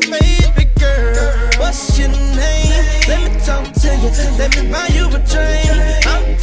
Baby girl, what's your name? Let me talk to you, let me buy you a drink. I'm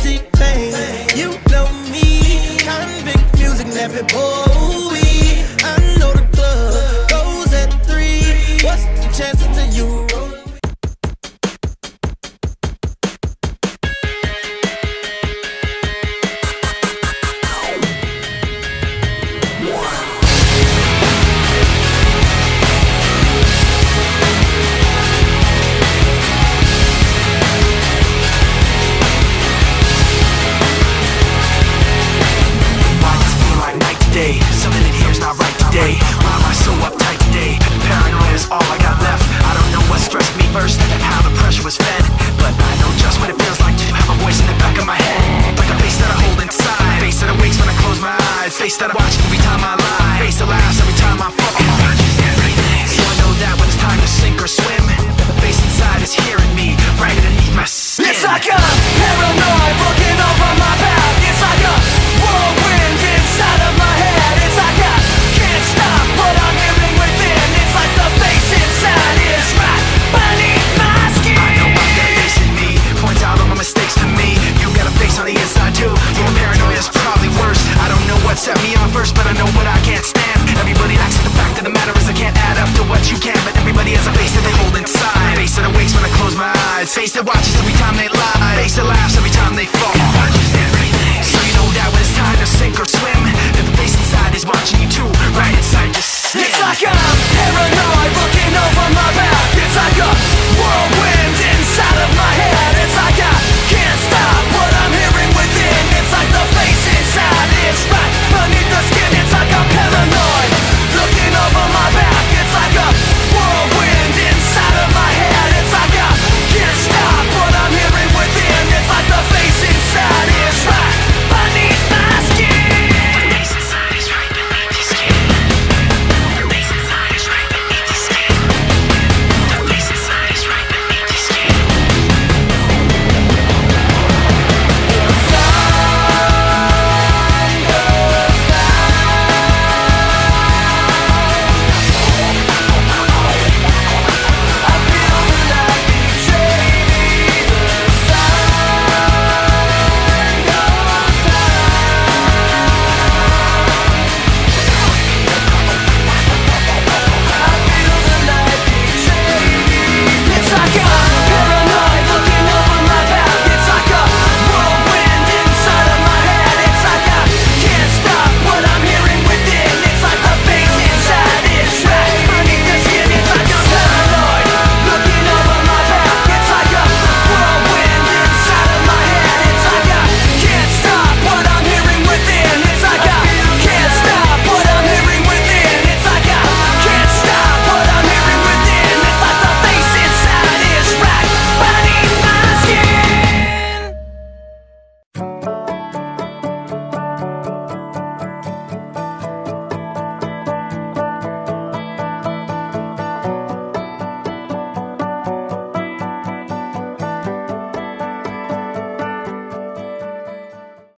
today Something in here's not right today. Why am I so uptight today? Paranoia is all I got left. I don't know what stressed me first How the pressure was fed. But I know just what it feels like To have a voice in the back of my head. Like a face that I hold inside. Face that awakes when I close my eyes. Face that I watch every time I lie. Face that laughs every time I fall. So I know that when it's time to sink or swim